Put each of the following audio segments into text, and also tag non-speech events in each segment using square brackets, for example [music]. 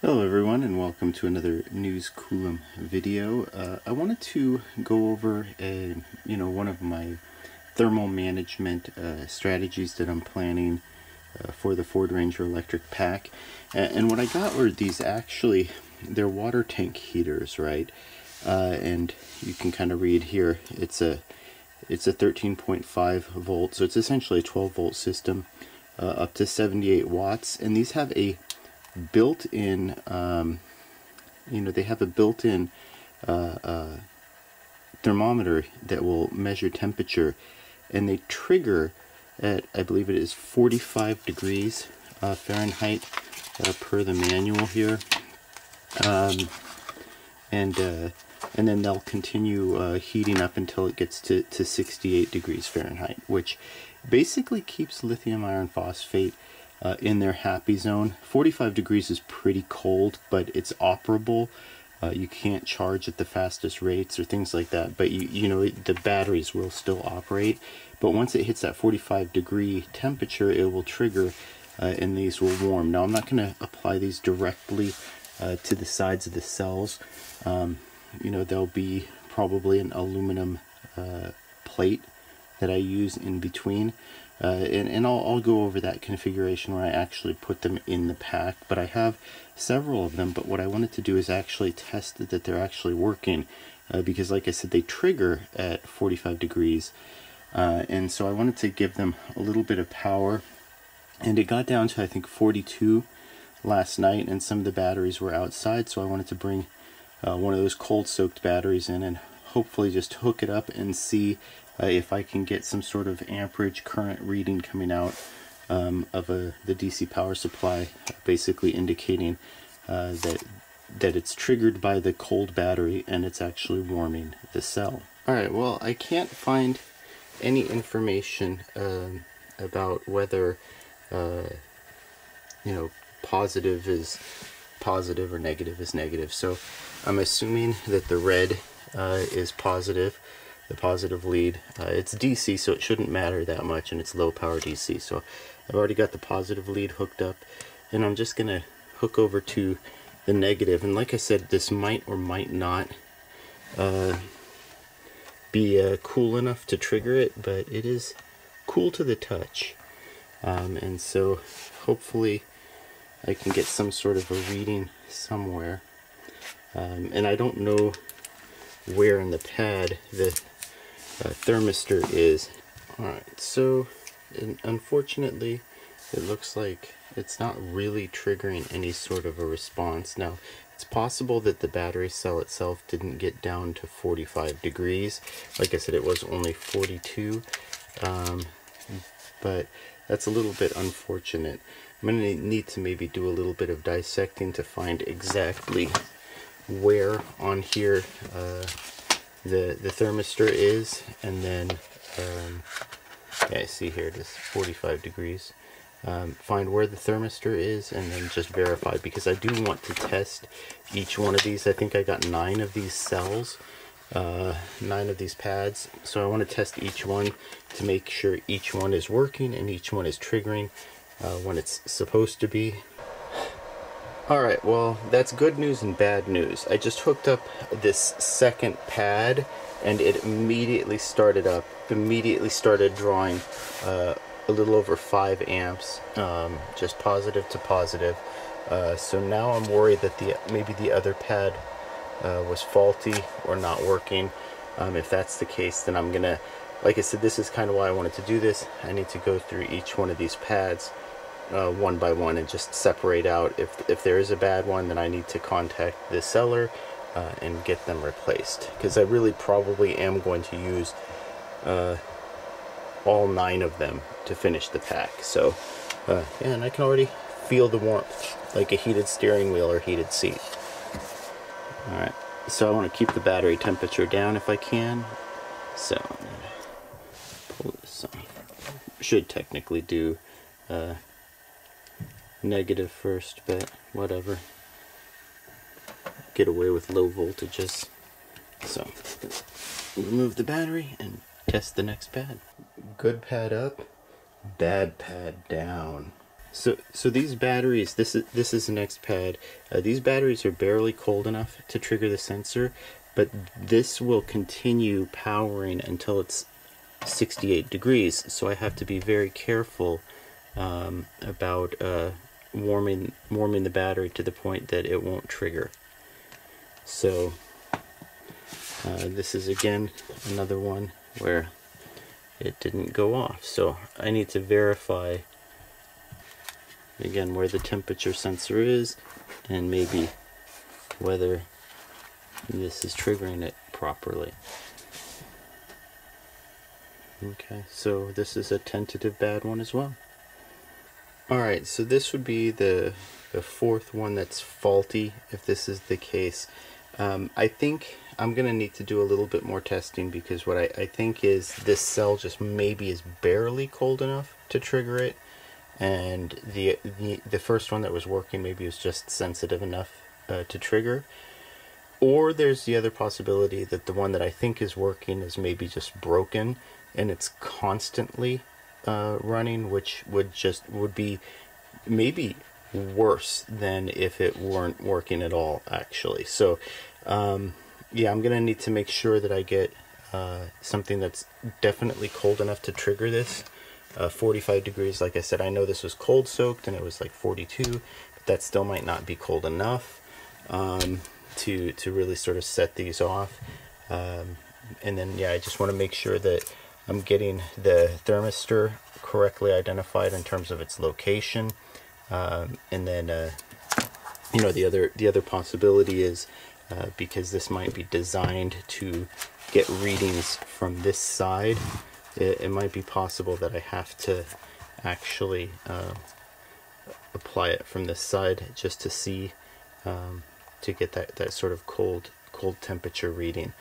Hello everyone and welcome to another News Coulomb video. Uh, I wanted to go over a, you know one of my thermal management uh, strategies that I'm planning uh, for the Ford Ranger electric pack. And, what I got were these actually, they're water tank heaters, right? Uh, and you can kind of read here, it's a it's a 13.5 volt, so it's essentially a 12 volt system uh, up to 78 watts. And these have a built-in, um, you know, they have a built-in uh, uh, thermometer that will measure temperature, and they trigger at, I believe it is 45 degrees uh, Fahrenheit uh, per the manual here. Um, and uh, and then they'll continue uh, heating up until it gets to, to 68 degrees Fahrenheit, which basically keeps lithium iron phosphate uh, in their happy zone. 45 degrees is pretty cold, but it's operable. Uh, you can't charge at the fastest rates or things like that, but you you know the batteries will still operate. But once it hits that 45 degree temperature, it will trigger, uh, and these will warm. Now I'm not going to apply these directly uh, to the sides of the cells. Um, you know there'll be probably an aluminum uh, plate that I use in between. Uh, and, and I'll, I'll go over that configuration where I actually put them in the pack, but I have several of them, but what I wanted to do is actually test that they're actually working, uh, because like I said, they trigger at 45 degrees, uh, and so I wanted to give them a little bit of power, and it got down to I think 42 last night, and some of the batteries were outside, so I wanted to bring uh, one of those cold soaked batteries in and hopefully just hook it up and see uh, if I can get some sort of amperage current reading coming out um, of a, the DC power supply, basically indicating uh, that that it's triggered by the cold battery and it's actually warming the cell. Alright, well I can't find any information um, about whether uh, you know positive is positive or negative is negative. So I'm assuming that the red uh, is positive the positive lead. Uh, it's DC, so it shouldn't matter that much, and it's low power DC. So I've already got the positive lead hooked up, and I'm just going to hook over to the negative. And like I said, this might or might not uh, be uh, cool enough to trigger it, but it is cool to the touch. Um, and so hopefully I can get some sort of a reading somewhere. Um, and I don't know where in the pad the uh, thermistor is. Alright, so unfortunately it looks like it's not really triggering any sort of a response. Now, it's possible that the battery cell itself didn't get down to 45 degrees. Like I said, it was only 42, um, but that's a little bit unfortunate. I'm going to need to maybe do a little bit of dissecting to find exactly where on here uh, the, the thermistor is, and then, um, yeah, I see here it is 45 degrees. Um, find where the thermistor is and then just verify because I do want to test each one of these. I think I got nine of these cells, uh, nine of these pads. So I want to test each one to make sure each one is working and each one is triggering uh, when it's supposed to be. Alright, well, that's good news and bad news. I just hooked up this second pad, and it immediately started up, immediately started drawing uh, a little over 5 amps, um, just positive to positive. Uh, so now I'm worried that the maybe the other pad uh, was faulty or not working. Um, if that's the case, then I'm going to, like I said, this is kind of why I wanted to do this. I need to go through each one of these pads uh, one by one and just separate out. If, if there is a bad one then I need to contact the seller uh, and get them replaced. Because I really probably am going to use uh, all nine of them to finish the pack. So uh, yeah and I can already feel the warmth like a heated steering wheel or heated seat. Alright so I want to keep the battery temperature down if I can. So pull this off. Should technically do uh, negative first, but whatever. Get away with low voltages. So, remove the battery and test the next pad. Good pad up, bad pad down. So, so these batteries, this is this is the next pad. Uh, these batteries are barely cold enough to trigger the sensor, but this will continue powering until it's 68 degrees. So I have to be very careful um, about uh, warming warming the battery to the point that it won't trigger. So uh, this is again another one where it didn't go off. So I need to verify again where the temperature sensor is and maybe whether this is triggering it properly. Okay, so this is a tentative bad one as well. Alright, so this would be the, the fourth one that's faulty if this is the case. Um, I think I'm to need to do a little bit more testing because what I, I think is this cell just maybe is barely cold enough to trigger it and the, the, the first one that was working maybe was just sensitive enough uh, to trigger. Or there's the other possibility that the one that I think is working is maybe just broken and it's constantly uh, running, which would just would be maybe worse than if it weren't working at all actually. So um, yeah, I'm gonna need to make sure that I get uh, something that's definitely cold enough to trigger this uh, 45 degrees. Like I said, I know this was cold soaked and it was like 42, but that still might not be cold enough um, to, to really sort of set these off. Um, and then, yeah, I just want to make sure that I'm getting the thermistor correctly identified in terms of its location. Um, and then, uh, you know, the other, the other possibility is uh, because this might be designed to get readings from this side it, it might be possible that I have to actually uh, apply it from this side just to see um, to get that, that sort of cold cold temperature reading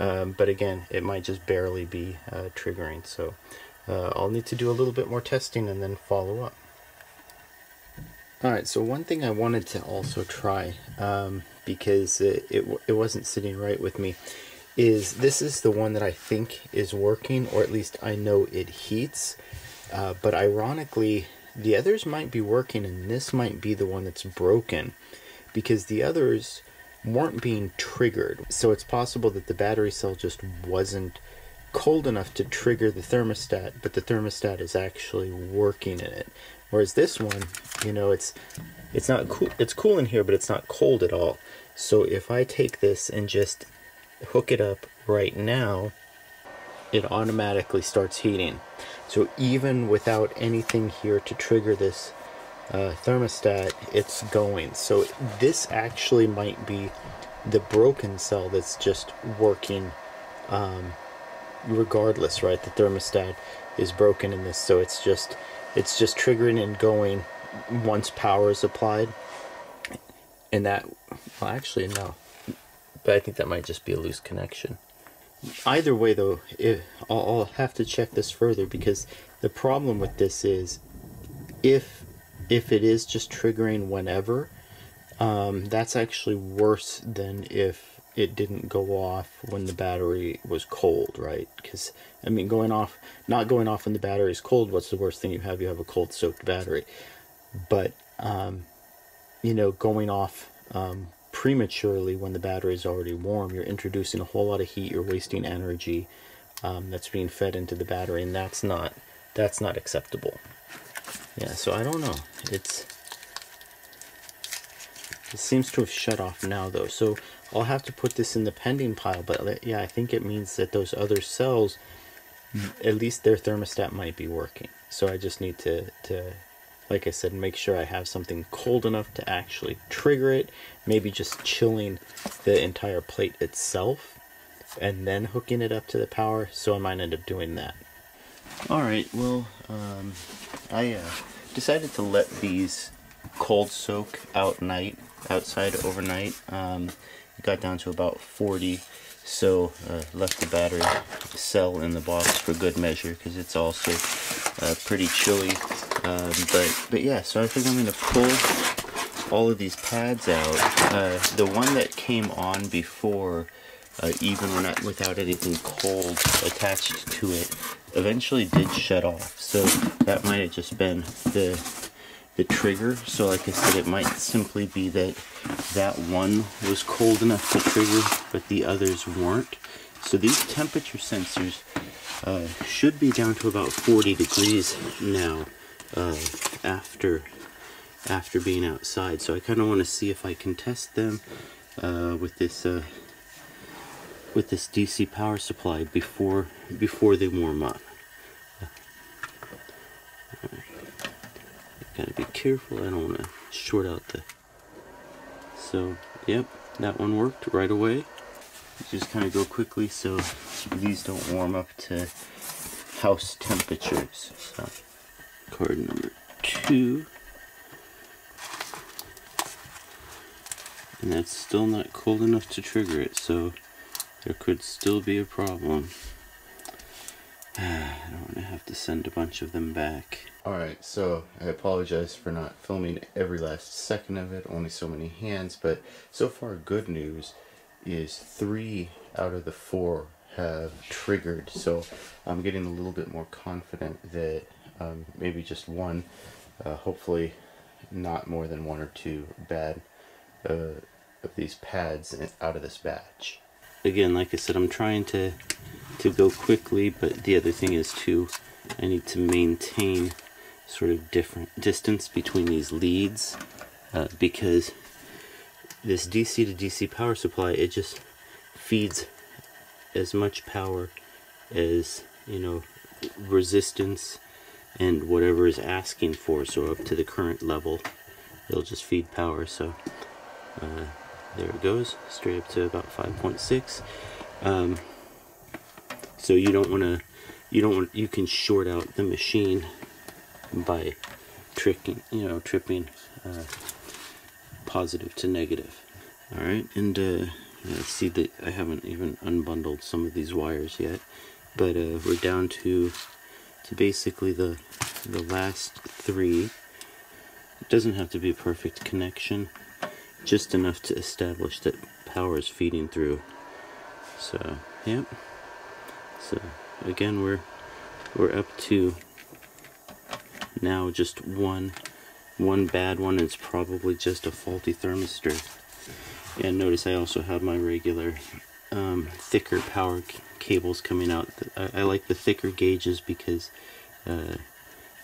um, but again it might just barely be uh, triggering. So uh, I'll need to do a little bit more testing and then follow up. Alright so one thing I wanted to also try um, because it, it, it wasn't sitting right with me is this is the one that I think is working, or at least I know it heats. Uh, but ironically, the others might be working, and this might be the one that's broken. Because the others weren't being triggered. So it's possible that the battery cell just wasn't cold enough to trigger the thermostat, but the thermostat is actually working in it. Whereas this one, you know, it's it's not cool. It's cool in here, but it's not cold at all. So if I take this and just hook it up right now, it automatically starts heating. So even without anything here to trigger this uh, thermostat, it's going. So this actually might be the broken cell that's just working um, regardless, right? The thermostat is broken in this, so it's just it's just triggering and going once power is applied. And that, well, actually, no but I think that might just be a loose connection. Either way, though, if, I'll, I'll have to check this further because the problem with this is if if it is just triggering whenever, um, that's actually worse than if it didn't go off when the battery was cold, right? Because I mean, going off, not going off when the battery is cold. What's the worst thing you have? You have a cold soaked battery. But um, you know, going off um, prematurely when the battery is already warm. You're introducing a whole lot of heat. You're wasting energy um, that's being fed into the battery, and that's not that's not acceptable. Yeah, so I don't know. It's it seems to have shut off now though, so I'll have to put this in the pending pile. But yeah, I think it means that those other cells, at least their thermostat might be working. So I just need to to like I said, make sure I have something cold enough to actually trigger it. Maybe just chilling the entire plate itself and then hooking it up to the power. So I might end up doing that. Alright, well, um, I uh, decided to let these cold soak out night, outside overnight. Um, it got down to about 40 so uh, left the battery cell in the box for good measure because it's also uh, pretty chilly um, but but yeah so I think I'm gonna pull all of these pads out uh, the one that came on before uh, even when I, without anything cold attached to it eventually did shut off so that might have just been the the trigger. So like I said, it might simply be that that one was cold enough to trigger, but the others weren't. So these temperature sensors uh, should be down to about 40 degrees now uh, after after being outside. So I kind of want to see if I can test them uh, with this uh, with this DC power supply before before they warm up. Gotta be careful, I don't want to short out the... So, yep, that one worked right away. Just kind of go quickly so these don't warm up to house temperatures. So, card number two. And that's still not cold enough to trigger it, so there could still be a problem. [sighs] I don't want to have to send a bunch of them back. Alright, so I apologize for not filming every last second of it, only so many hands, but so far good news is three out of the four have triggered, so I'm getting a little bit more confident that um, maybe just one, uh, hopefully not more than one or two bad uh, of these pads out of this batch. Again, like I said, I'm trying to to go quickly, but the other thing is too, I need to maintain sort of different distance between these leads uh, because this DC to DC power supply, it just feeds as much power as, you know, resistance and whatever is asking for. So up to the current level, it'll just feed power. So uh, there it goes, straight up to about 5.6. Um, so you don't want to you don't want you can short out the machine by tricking you know tripping uh, positive to negative all right and uh, see that I haven't even unbundled some of these wires yet but uh, we're down to to basically the the last three it doesn't have to be a perfect connection just enough to establish that power is feeding through so yep so again, we're we're up to now just one one bad one. It's probably just a faulty thermistor. And notice I also have my regular um, thicker power cables coming out. I, I, like the thicker gauges because uh,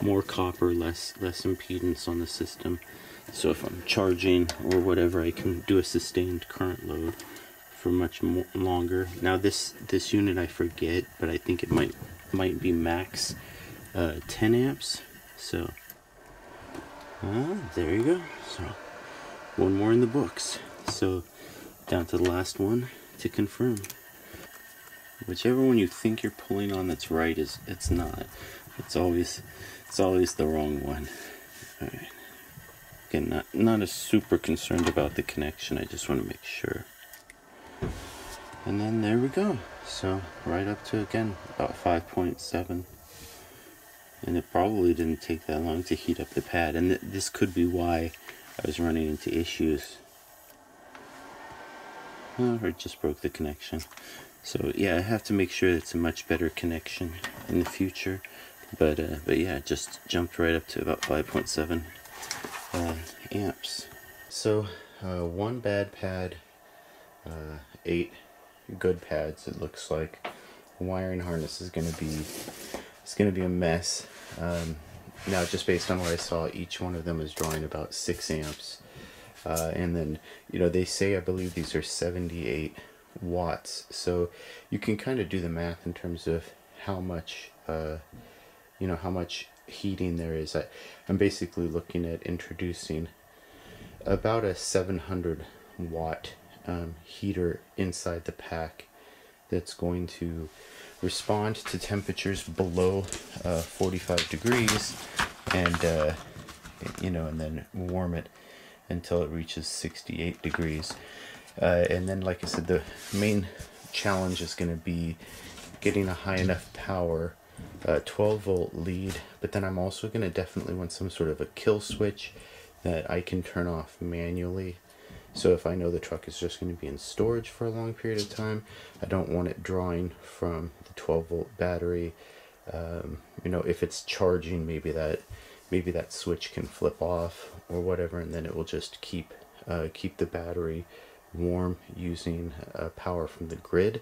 more copper, less less impedance on the system. So if I'm charging or whatever, I can do a sustained current load for much more, longer. Now this this unit I forget, but I think it might might be max uh, 10 amps. So uh, there you go. So one more in the books. So down to the last one to confirm. Whichever one you think you're pulling on that's right is it's not. It's always it's always the wrong one. Alright. Again, not not as super concerned about the connection. I just want to make sure. And then there we go. So right up to again about 5.7 and it probably didn't take that long to heat up the pad. And th this could be why I was running into issues. Oh, or just broke the connection. So yeah I have to make sure it's a much better connection in the future. But uh, but yeah just jumped right up to about 5.7 uh, amps. So uh, one bad pad uh, eight good pads it looks like. Wiring harness is going to be it's going to be a mess. Um, now just based on what I saw each one of them is drawing about 6 amps. Uh, and then you know they say I believe these are 78 watts. So you can kind of do the math in terms of how much uh, you know how much heating there is I, I'm basically looking at introducing about a 700 watt um, heater inside the pack that's going to respond to temperatures below uh, 45 degrees and uh, you know and then warm it until it reaches 68 degrees. Uh, and then like I said the main challenge is going to be getting a high enough power uh, 12 volt lead but then I'm also going to definitely want some sort of a kill switch that I can turn off manually so if I know the truck is just going to be in storage for a long period of time, I don't want it drawing from the 12 volt battery. Um, you know, if it's charging, maybe that maybe that switch can flip off or whatever and then it will just keep uh, keep the battery warm using uh, power from the grid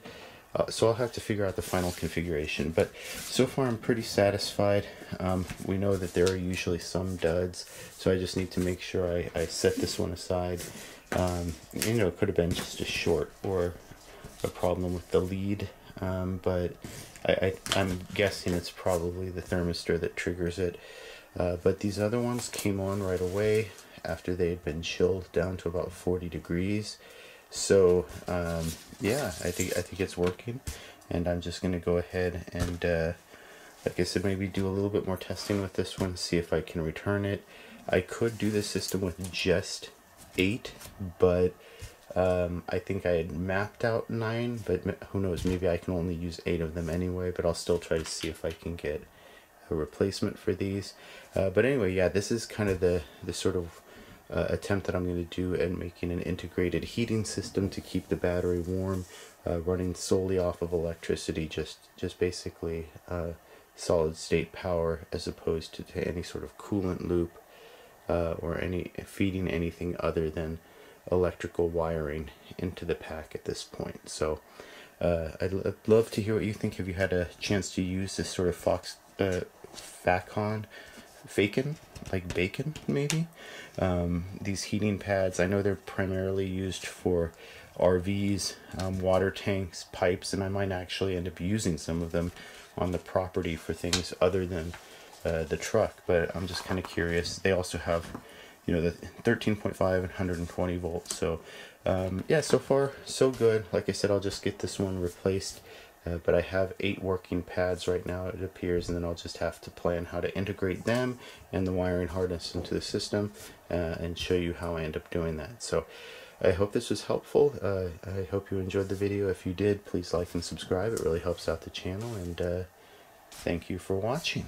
uh, so I'll have to figure out the final configuration but so far I'm pretty satisfied. Um, we know that there are usually some duds so I just need to make sure I, I set this one aside. Um, you know it could have been just a short or a problem with the lead um, but I, I, am guessing it's probably the thermistor that triggers it. Uh, but these other ones came on right away after they had been chilled down to about 40 degrees. So um, yeah, I think I think it's working, and I'm just gonna go ahead and uh, like I said, maybe do a little bit more testing with this one, see if I can return it. I could do this system with just eight, but um, I think I had mapped out nine, but who knows, maybe I can only use eight of them anyway, but I'll still try to see if I can get a replacement for these. Uh, but anyway, yeah, this is kind of the, the sort of uh, attempt that I'm going to do at making an integrated heating system to keep the battery warm, uh, running solely off of electricity, just, just basically uh, solid state power as opposed to, to any sort of coolant loop uh, or any feeding anything other than electrical wiring into the pack at this point. So uh, I'd, I'd, love to hear what you think. Have you had a chance to use this sort of Fox uh, Facon, Facon, like bacon maybe? Um, these heating pads, I know they're primarily used for RVs, um, water tanks, pipes, and I might actually end up using some of them on the property for things other than uh, the truck, but I'm just kind of curious. They also have, you know, the 13.5 and 120 volts. So, um, yeah, so far, so good. Like I said, I'll just get this one replaced. Uh, but I have eight working pads right now, it appears, and then I'll just have to plan how to integrate them and the wiring harness into the system uh, and show you how I end up doing that. So I hope this was helpful. Uh, I hope you enjoyed the video. If you did, please like and subscribe. It really helps out the channel, and uh, thank you for watching.